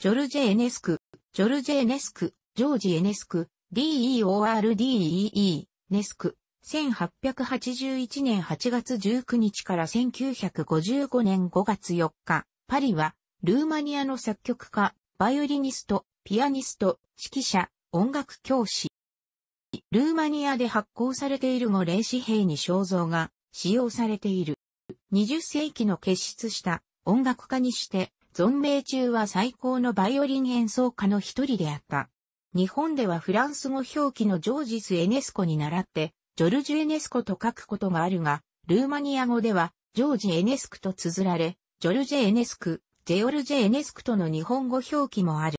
ジョルジェ・エネスク、ジョルジェ・エネスク、ジョージ・エネスク、DEORDEE、ネスク、1881年8月19日から1955年5月4日、パリは、ルーマニアの作曲家、バイオリニスト、ピアニスト、指揮者、音楽教師。ルーマニアで発行されている語霊紙幣に肖像が使用されている。20世紀の結出した音楽家にして、存命中は最高のバイオリン演奏家の一人であった。日本ではフランス語表記のジョージス・エネスコに倣って、ジョルジュ・エネスコと書くことがあるが、ルーマニア語では、ジョージ・エネスクと綴られ、ジョルジェ・エネスク、ジェオルジェ・エネスクとの日本語表記もある。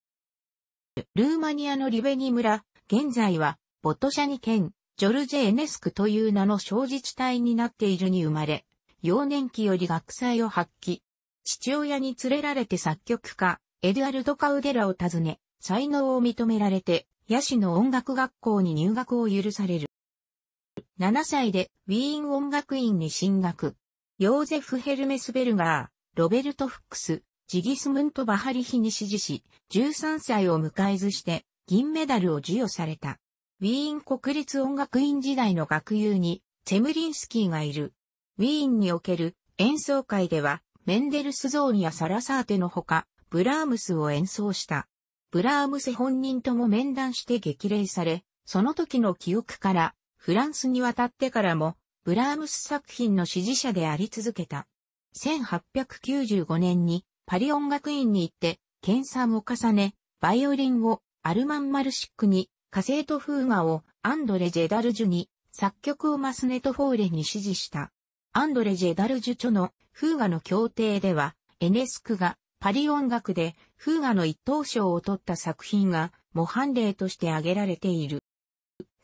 ルーマニアのリベニ村、現在は、ボトシャニ県、ジョルジェ・エネスクという名の小自治体になっているに生まれ、幼年期より学祭を発揮。父親に連れられて作曲家、エドゥアルド・カウデラを訪ね、才能を認められて、ヤシの音楽学校に入学を許される。7歳でウィーン音楽院に進学。ヨーゼフ・ヘルメスベルガー、ロベルト・フックス、ジギスムント・バハリヒに指示し、13歳を迎えずして銀メダルを授与された。ウィーン国立音楽院時代の学友にツェムリンスキーがいる。ウィーンにおける演奏会ではメンデルスゾーンやサラサーテのほか、ブラームスを演奏した。ブラームス本人とも面談して激励され、その時の記憶から、フランスに渡ってからも、ブラームス作品の支持者であり続けた。1895年にパリ音楽院に行って、研鑽を重ね、バイオリンをアルマン・マルシックに、カセート・フーガをアンドレ・ジェダルジュに、作曲をマスネト・フォーレに指示した。アンドレ・ジェダルジュ著のフーガの協定では、エネスクがパリ音楽でフーガの一等賞を取った作品が模範例として挙げられている。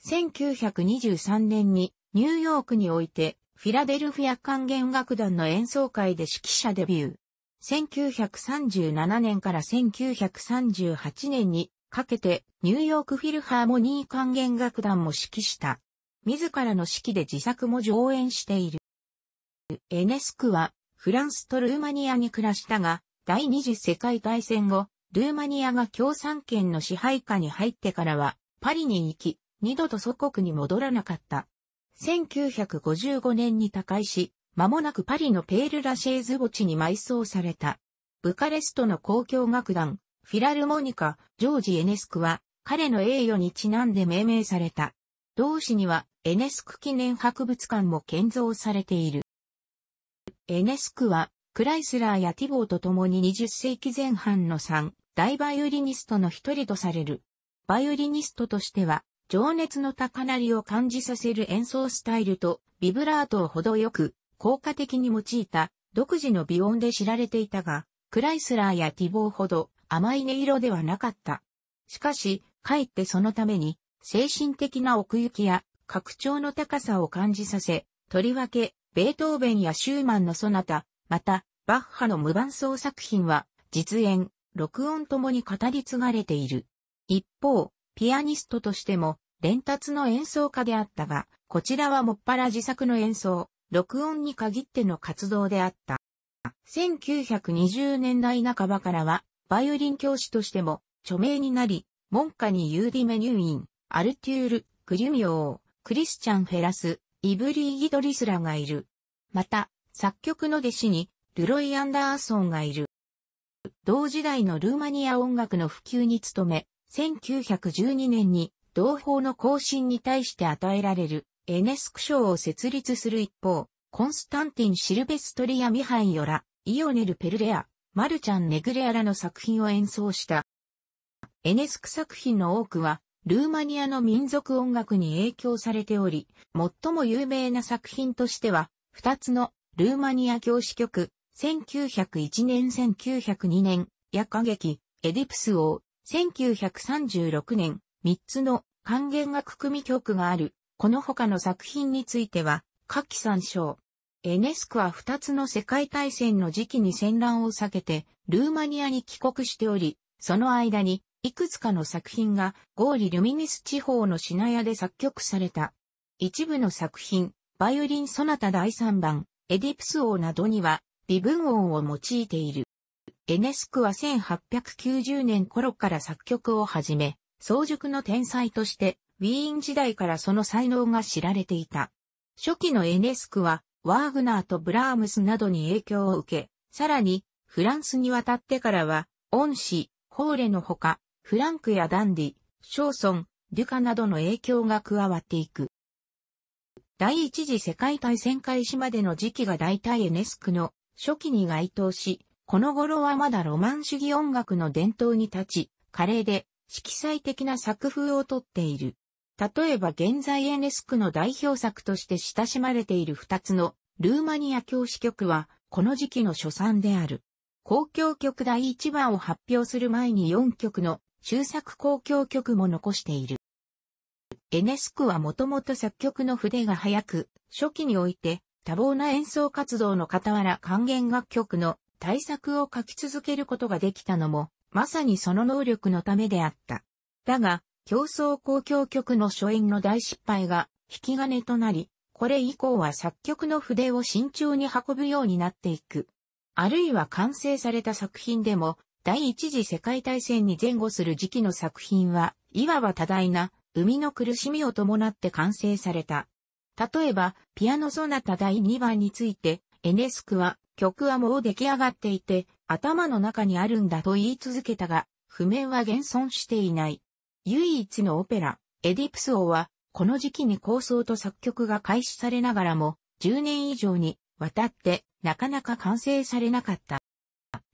1923年にニューヨークにおいてフィラデルフィア管弦楽団の演奏会で指揮者デビュー。1937年から1938年にかけてニューヨークフィルハーモニー管弦楽団も指揮した。自らの指揮で自作も上演している。エネスクはフランスとルーマニアに暮らしたが、第二次世界大戦後、ルーマニアが共産権の支配下に入ってからは、パリに行き、二度と祖国に戻らなかった。1955年に他界し、間もなくパリのペール・ラシェーズ墓地に埋葬された。ブカレストの交響楽団、フィラルモニカ、ジョージ・エネスクは、彼の栄誉にちなんで命名された。同市には、エネスク記念博物館も建造されている。エネスクは、クライスラーやティボーと共に20世紀前半の3大バイオリニストの一人とされる。バイオリニストとしては、情熱の高鳴りを感じさせる演奏スタイルとビブラートを程よく効果的に用いた独自の美音で知られていたが、クライスラーやティボーほど甘い音色ではなかった。しかし、かえってそのために精神的な奥行きや拡張の高さを感じさせ、とりわけベートーベンやシューマンのソナタ、また、バッハの無伴奏作品は、実演、録音ともに語り継がれている。一方、ピアニストとしても、連達の演奏家であったが、こちらはもっぱら自作の演奏、録音に限っての活動であった。1920年代半ばからは、バイオリン教師としても著名になり、門下にユーディ・メニューイン、アルテュール、グリュミオー、クリスチャン・フェラス、イブリー・ギドリスラがいる。また、作曲の弟子に、ルロイ・アンダーソンがいる。同時代のルーマニア音楽の普及に努め、1912年に同胞の更新に対して与えられるエネスク賞を設立する一方、コンスタンティン・シルベストリア・ミハイヨラ、イオネル・ペルレア、マルチャン・ネグレアらの作品を演奏した。エネスク作品の多くはルーマニアの民族音楽に影響されており、最も有名な作品としては、二つのルーマニア狂詩曲、1901年1902年、や歌劇、エディプス王、1936年、三つの管弦楽組曲がある、この他の作品については、下記参照。エネスクは二つの世界大戦の時期に戦乱を避けて、ルーマニアに帰国しており、その間にいくつかの作品がゴーリ・ルミニス地方のシナヤで作曲された。一部の作品、バイオリンソナタ第3番、エディプス王などには微分音を用いている。エネスクは1890年頃から作曲を始め、早熟の天才として、ウィーン時代からその才能が知られていた。初期のエネスクは、ワーグナーとブラームスなどに影響を受け、さらに、フランスに渡ってからは、恩師、ホーレのほか、フランクやダンディ、ショーソン、デュカなどの影響が加わっていく。第一次世界大戦開始までの時期が大体エネスクの初期に該当し、この頃はまだロマン主義音楽の伝統に立ち、華麗で色彩的な作風をとっている。例えば現在エネスクの代表作として親しまれている二つのルーマニア教師曲はこの時期の初産である。交響曲第1番を発表する前に4曲の終作交響曲も残している。エネスクはもともと作曲の筆が速く、初期において多忙な演奏活動の傍ら還元楽曲の対策を書き続けることができたのも、まさにその能力のためであった。だが、競争交響曲の初演の大失敗が引き金となり、これ以降は作曲の筆を慎重に運ぶようになっていく。あるいは完成された作品でも、第一次世界大戦に前後する時期の作品は、いわば多大な、生みの苦しみを伴って完成された。例えば、ピアノソナタ第2番について、エネスクは、曲はもう出来上がっていて、頭の中にあるんだと言い続けたが、譜面は現存していない。唯一のオペラ、エディプス王は、この時期に構想と作曲が開始されながらも、10年以上にわたってなかなか完成されなかった。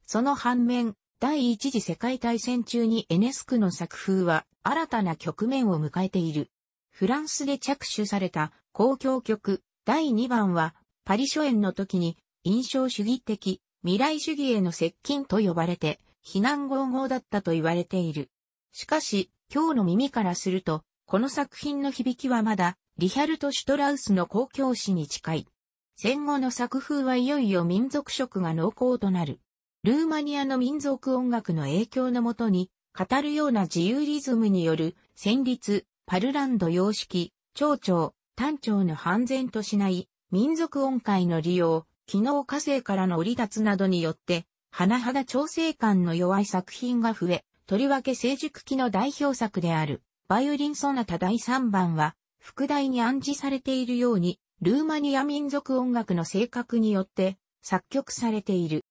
その反面、第一次世界大戦中にエネスクの作風は新たな局面を迎えている。フランスで着手された交響曲第2番はパリ初演の時に印象主義的未来主義への接近と呼ばれて非難合々だったと言われている。しかし、今日の耳からするとこの作品の響きはまだ、リヒャルト・シュトラウスの公共詩に近い。戦後の作風はいよいよ民族色が濃厚となる。ルーマニアの民族音楽の影響のもとに、語るような自由リズムによる旋律、パルランド様式、蝶々、単調の半然としない民族音階の利用、機能火星からの降り立つなどによって、甚だ調整感の弱い作品が増え、とりわけ成熟期の代表作であるバイオリンソナタ第3番は、副題に暗示されているように、ルーマニア民族音楽の性格によって作曲されている。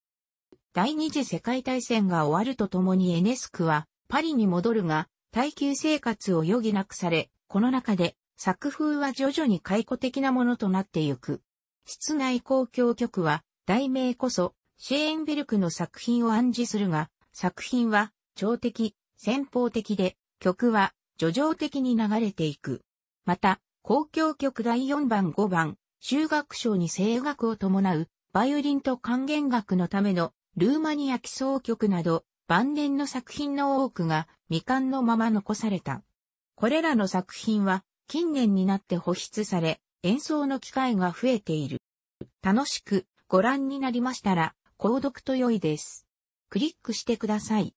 第二次世界大戦が終わるとともにエネスクはパリに戻るが、耐久生活を余儀なくされ、この中で作風は徐々に解雇的なものとなってゆく。室内交響曲は、題名こそ、シェーンベルクの作品を暗示するが、作品は、超的、先方的で、曲は、叙情的に流れていく。また、交響曲第4番5番、修学賞に声楽を伴う、バイオリンと管弦楽のための、ルーマニア奇想曲など、晩年の作品の多くが未完のまま残された。これらの作品は、近年になって保湿され、演奏の機会が増えている。楽しくご覧になりましたら、購読と良いです。クリックしてください。